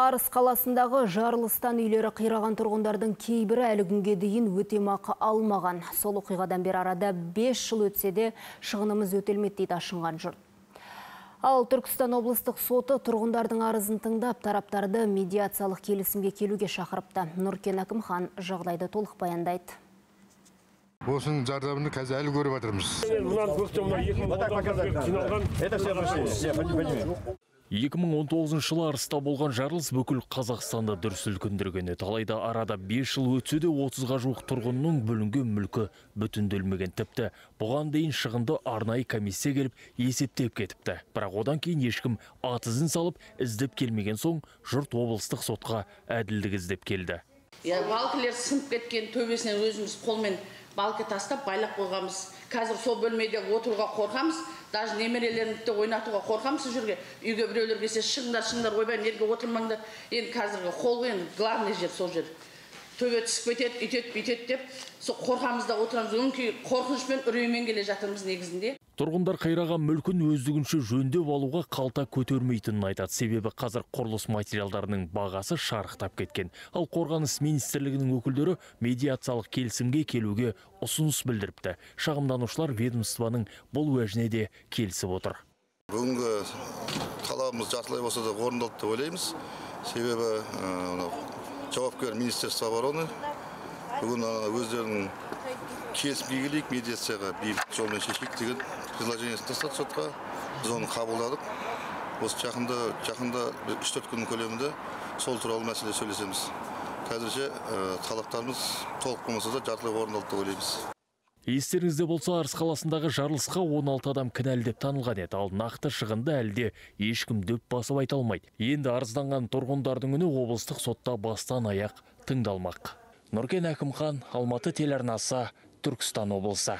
Арыс қаласындағы жарылыстан үйлері қираған тұрғындардың кейбірі әлі күнге дейін өтемақы алмаған. Сол оқиғадан бері арада 5 жыл өтсе де шығынымыз өтелмеді дейді ашынған жұрт. Ал Түркістан облыстық соты тұрғындардың арызын тыңдап, тараптарды медиациялық келісімге келуге шақырыпты. Нұркен Әкімхан жағдайды толық баяндайды. Осының зардабын қазір әлі көріп жатырмыз. Мынаны көктем мына 2019 жиналған. Это все пошли, я понимаю. 2019 жылы Арыста болған жарылыс бүкіл Қазақстанды дүрсіл күндірген еді. Алайда арада 5 жыл өтсе де 30-ға жуық тұрғынның бүлінген мүлкі бүтінделмеген тіпті. Бұған дейін шығынды арнайы комиссия келіп есептеп кетіпті. Бірақ одан кейін ешкім ат ізін салып іздеп келмеген соң жұрт облыстық сотқа әділдік іздеп келді. балкілер сынып кеткен төбесінен өзіміз қолмен балка тастап байлап қойғанбыз. Қазір сол бөлмеде отыруға қорқамыз даже немерелерімді ойнатуға қорқамыз сол жерге. Үйге біреулер келсе шығыңдар шығыңдар ойбай неге отырмаңдар енді қазіргі қол енді главный жер сол жер. Төбе түсіп кетеді үйтеді бүйтеді деп сол қорқамыз да отырамыз. Өңкей қорқынышпен үреймен келе жатырмыз негізінде. Тұрғындар қираған мүлкін өздігінше жөндеп алуға қалта көтермейтінін айтады. Себебі қазір құрылыс материалдарының бағасы шарықтап кеткен. Ал қорғаныс министрлігінің өкілдері медиациялық келісімге келуге ұсыныс білдіріпті. Шағымданушылар ведомствоның бұл уәжіне де келісіп отыр. бүгінгі талабымыз жартылай болса да орындалды деп ойлаймыз себебі жауапкер министерство обороны бүгін өздерінің келісімге келейік медиацияға бейбіт жолмен шешейік деген предложениесін тастады сотқа біз оны қабылдадық. Осы жақында жақында үш төрт күннің көлемінде сол туралы мәселе сөйлесеміз. Қазірше ә, талаптарымыз толық болмаса да жартылай орындалды деп ойлаймыз. Естеріңізде болса Арыс қаласындағы жарылысқа 16 адам кінәлі деп танылған еді, ал нақты шығынды әлде ешкім дөп басып айта алмайды. Енді арызданған тұрғындардың үні облыстық сотта бастан аяқ тыңдалмақ. Нұркен Әкімхан, Алматы телеарнасы, Түркістан облысы.